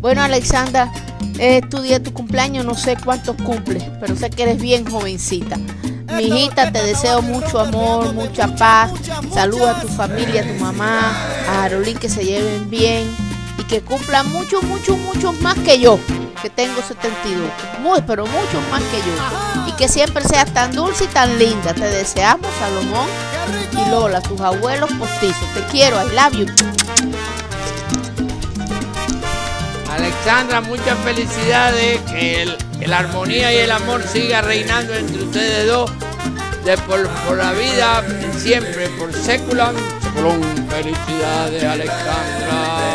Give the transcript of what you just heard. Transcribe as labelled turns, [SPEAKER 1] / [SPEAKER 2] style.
[SPEAKER 1] Bueno, Alexandra, es tu día, tu cumpleaños, no sé cuántos cumples, pero sé que eres bien jovencita. Mi hijita, te deseo mucho amor, mucha paz. Saluda a tu familia, a tu mamá, a Arolín, que se lleven bien y que cumplan mucho, mucho, mucho más que yo, que tengo 72. Muy, pero mucho más que yo. Y que siempre seas tan dulce y tan linda. Te deseamos, Salomón y Lola, tus abuelos postizos. Te quiero, I love you.
[SPEAKER 2] Alexandra, muchas felicidades, que el, la armonía y el amor siga reinando entre ustedes dos, de por, por la vida, siempre, por século. Felicidades, Alexandra.